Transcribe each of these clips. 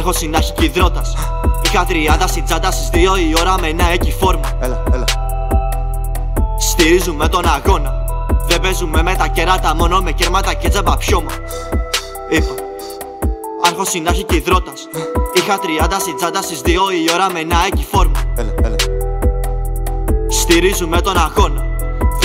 Άρχος είναι αρχικυδρότας Είχα τριάντα στην τσάντα στις δύο η ώρα με ένα εκεί φόρμα. Έλα, έλα. Στηρίζουμε τον αγώνα. Δεν παίζουμε με τα κεράτα μόνο με κέρματα και τζαμπα πιώμα. Είπα Άρχος είναι αρχικυδρότας Είχα τριάντα στην τσάντα στις δύο η ώρα με ένα εκεί φόρμα. Έλα, έλα. Στηρίζουμε τον αγώνα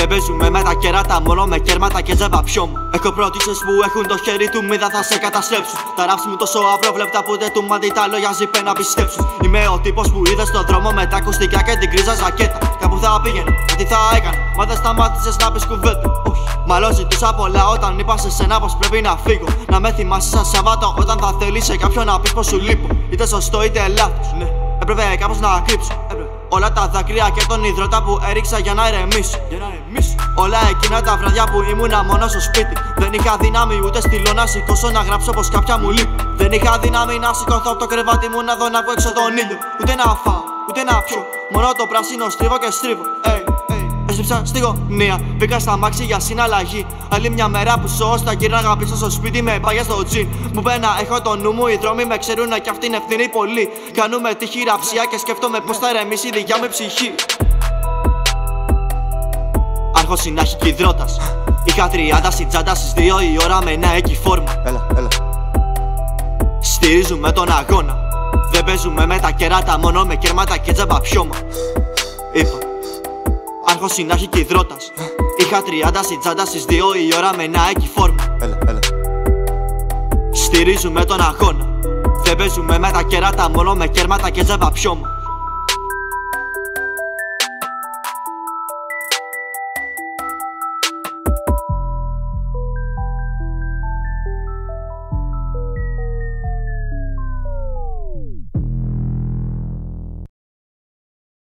δεν παίζουμε με τα κεράτα μόνο με κέρματα και τζαμπα πιώμα Έχω προτίξεις που έχουν το χέρι του μήδα θα σε καταστρέψουν. Τα ράψη μου τόσο απρόβλεπτα που δεν του μάτι τα λόγια ζήπε να πιστέψουν. Είμαι ο τύπος που είδε στον δρόμο με τα ακουστικά και την κρίζα ζακέτα. Κάπου θα πήγαινε, τι θα έκανα, μα δεν σταμάτησες να πεις κουβέντα. Όχι, μάλλον ζητούσα πολλά όταν είπα σε σένα πως πρέπει να φύγω. Να με θυμάσαι σαν Σαββάτο όταν θα θέλει σε κάποιον να πεις πως σου λείπω. Είτε σωστό είτε λάθος, ναι, έπρεπε κάπως να κρύψω. Έπρεπε. Όλα τα δάκρυα και τον υδρότα που έριξα για να ηρεμήσω. Για να ηρεμήσω. Όλα εκείνα τα βραδιά που ήμουνα μόνος στο σπίτι. Δεν είχα δύναμη ούτε στυλό να σηκώσω να γράψω πως κάποια μου λείπει. Δεν είχα δύναμη να σηκωθώ από το κρεβάτι μου να δω να βγω έξω τον ήλιο. Ούτε να φάω, ούτε να πιω. Μόνο το πράσινο στρίβω και στρίβω. Hey. Έστριψα στη γωνία, μπήκα στα μάξι για συναλλαγή. Άλλη μια μέρα που σώω στα γύρναγα πίσω στο σπίτι με πάγια στο τζιν. Μου πένα, έχω το νου μου, οι δρόμοι με ξέρουν και αυτήν ευθύνη πολύ. Κάνουμε τη χειραψία και σκέφτομαι πώς θα ρεμίσει η δικιά μου ψυχή. Άρχος είναι αρχικυδρότας Είχα τριάντα στην τσάντα στις δύο η ώρα με ένα εκεί φόρμα Έλα, έλα. Στηρίζουμε τον αγώνα Δεν παίζουμε με τα κεράτα μόνο με κέρματα και τζαμπα πιώμα Είπα Άρχος είναι αρχικυδρότας Είχα τριάντα στην τσάντα στις δύο η ώρα με ένα εκεί φόρμα. Έλα, έλα. Στηρίζουμε τον αγώνα. Δεν παίζουμε με τα κεράτα μόνο με κέρματα και τζαμπα πιώμα